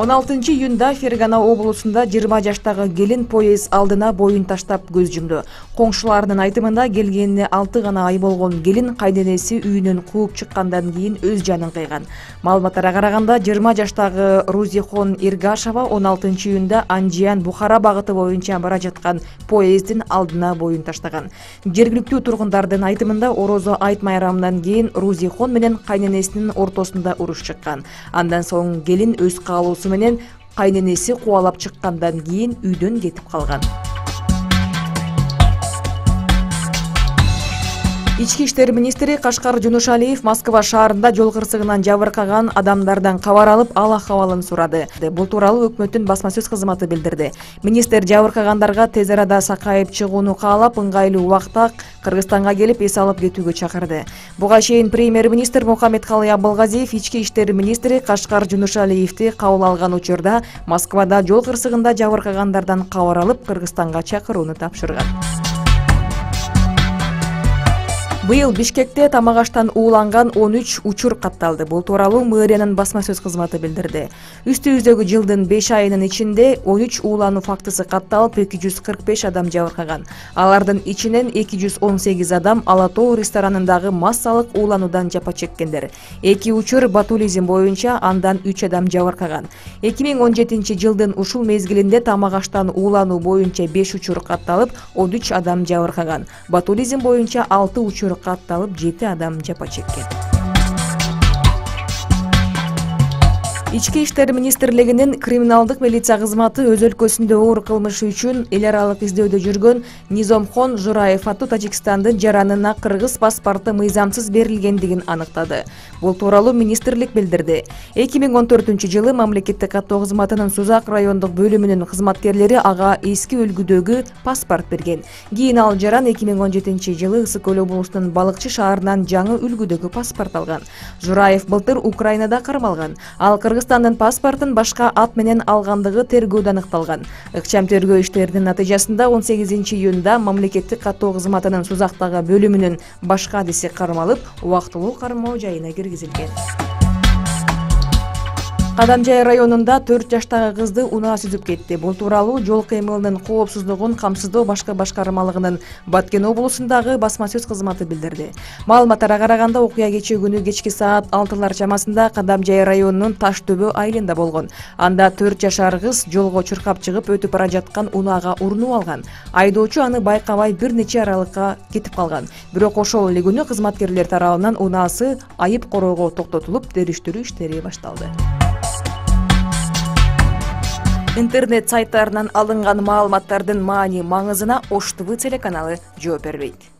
он алтынчы июнда фергана облусунда жыйырма жаштагы келин поезд алдына боюн таштап көз жумду коңшуларынын айтымында келгенине алты гана ай болгон келин кайненеси үйүнөн кууп чыккандан кийин өз жанын кыйган маалыматтарга караганда жыйырма жаштагы рузихон иргашева он алтынчы июнда анжиян бухара багыты боюнча бара жаткан поезддин алдына боюн таштаган жергиликтүү тургундардын айтымында орозо айт майрамынан кийин рузихон менен кайненесинин ортосунда уруш чыккан андан соң келин өз каалоосу менен кайненеси кубалап чыккандан кийин үйдөн кетип калган ички иштер министри кашкар жунушалиев москва шаарында жол кырсыгынан жабыркаган адамдардан кабар алып ал акыбалын сурады. Бул тууралуу өкмөттүн басма сөз кызматы билдирди. Министр жабыркагандарга тез арада сакайып чыгууну каалап ыңгайлуу убакта кыргызстанга келип эс алып кетүүгө чакырды. Буга чейин премьер министр мухаммедкалый абылгазиев ички иштер министри кашкар жунушалиевди кабыл алган учурда москвада жол кырсыгында жабыркагандардан кабар алып кыргызстанга чакырууну тапшырган. Быйыл бишкекте тамак аштан ууланган он үч учур катталды. Бул тууралуу мэриянын басма сөз кызматы билдирди. Үстүбүздөгү жылдын беш айынын ичинде он үч уулануу фактысы катталып эки жүз кырк беш адам жабыркаган. Алардын ичинен эки жүз он сегиз адам ала тоо ресторанындагы массалык уулануудан жапа чеккендер. Эки учур ботулизм боюнча андан үч адам жабыркаган. эки миң он жетинчи жылдын ушул мезгилинде тамак аштан уулануу боюнча беш учур катталып он үч адам жабыркаган. Ботулизм боюнча алты учур катталып жети адам жапа чеккен ички иштер министрлигинин криминалдык милиция кызматы өз өлкөсүндө оор кылмыш үчүн эл аралык издөөдө жүргөн низомхон жураев аттуу тажикстандын жаранына кыргыз паспорту мыйзамсыз берилгендигин аныктады. Бул тууралуу министрлик билдирди. эки миң он төртүнчү жылы мамлекеттик каттоо кызматынын сузак райондук бөлүмүнүн кызматкерлери ага эски үлгүдөгү паспорт берген. Кийин ал жаран эки миң он жетинчи жылы ысык көл облусунун балыкчы шаарынан жаңы үлгүдөгү паспорт алган. Жураев былтыр украинада кармалган ал кыргызстандын паспортун башка ат менен алгандыгы тергөөдө аныкталган ыкчам тергөө иштеринин натыйжасында он сегизинчи июнда мамлекеттик каттоо кызматынын сузактагы бөлүмүнүн башка адиси кармалып убактылуу кармоо жайына киргизилген кадамжай районунда төрт жаштагы кызды унаа сүзүп кетти. Бул тууралуу жол кыймылынын коопсуздугун камсыздоо башкы башкармалыгынын баткен облусундагы басма сөз кызматы билдирди. Маалыматтарга караганда окуя кечээ күнү кечки саат алтылар чамасында кадамжай районунун таш төбө айылында болгон. Анда төрт жашар кыз жолго чуркап чыгып өтүп бара жаткан унаага урунуп алган. Айдоочу аны байкабай бир нече аралыкка кетип калган. Бирок ошол эле күнү кызматкерлер тарабынан унаасы айып короого токтотулуп териштирүү иштери башталды интернет сайттарынан алынган маалыматтардын маани маңызына ош тв телеканалы жооп бербейт